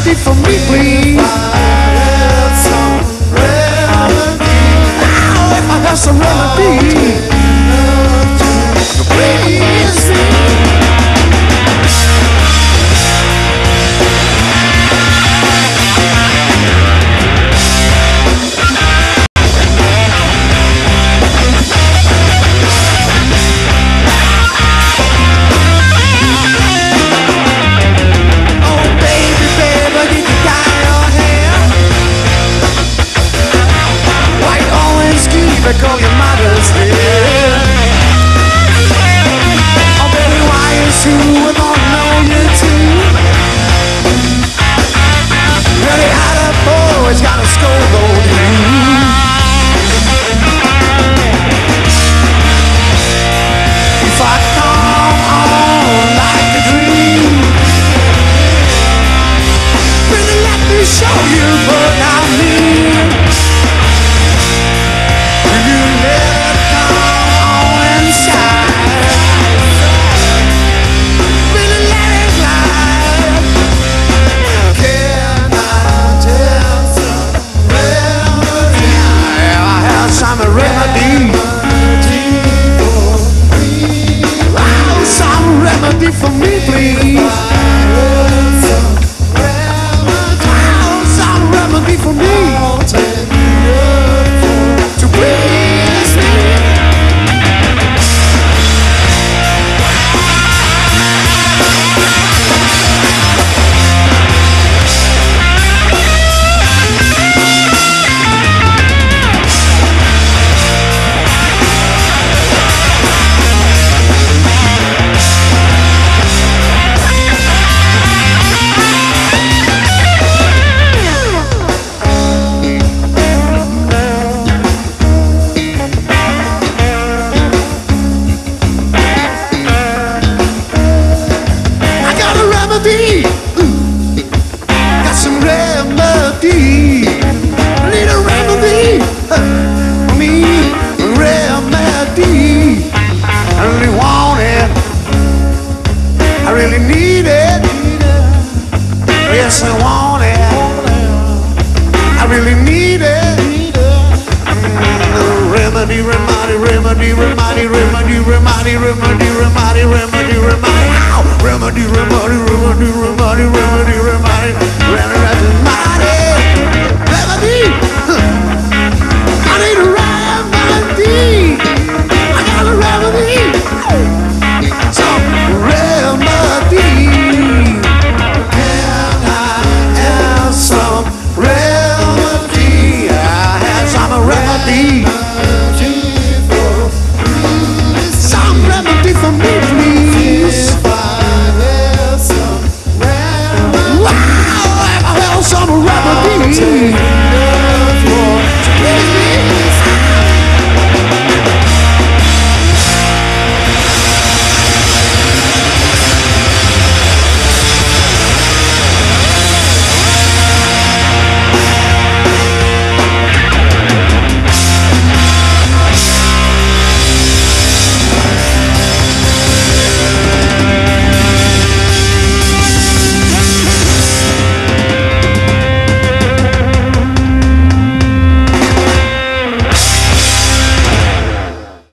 something for me, please. If I have some remedy, please. really need it. Remedy, remedy, remedy, remedy, remedy, remedy, remedy, remedy, remedy.